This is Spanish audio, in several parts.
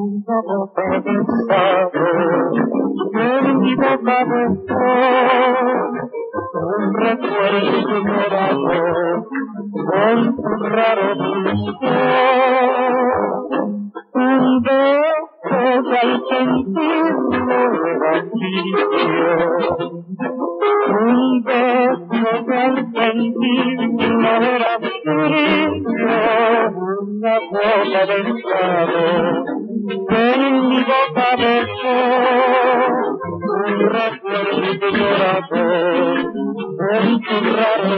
Una boca de en mi boca de un recuerdo ignorado con tu raro un beso al sentirlo vacío un beso al sentirlo era frío una boca de recuerdo llorado en tu raro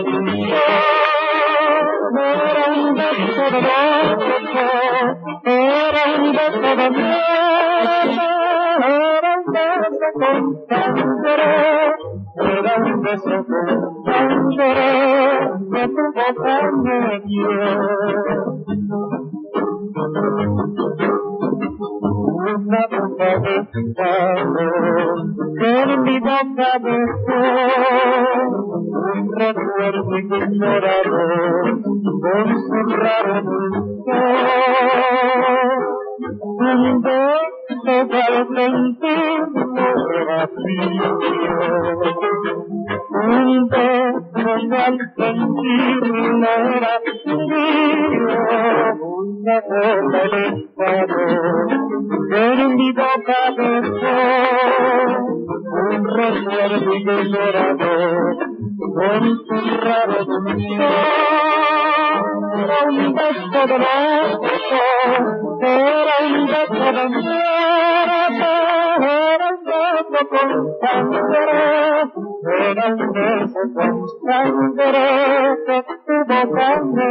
era un beso de loco era un beso de miedo era un beso con sangre era un beso con sangre que tu boca me dio una boca de que boca dejó un recuerdo ignorado con su raro dulzor. Un beso al sentirlo vacío, un beso al sentirlo era frío, una bola de boca besó un recuerdo ignorado con su raro dulzor. Era un beso de loco, era un beso de muerte, era un beso con sangre, era un beso con sangre que tu boca me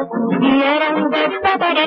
Quisieran despertar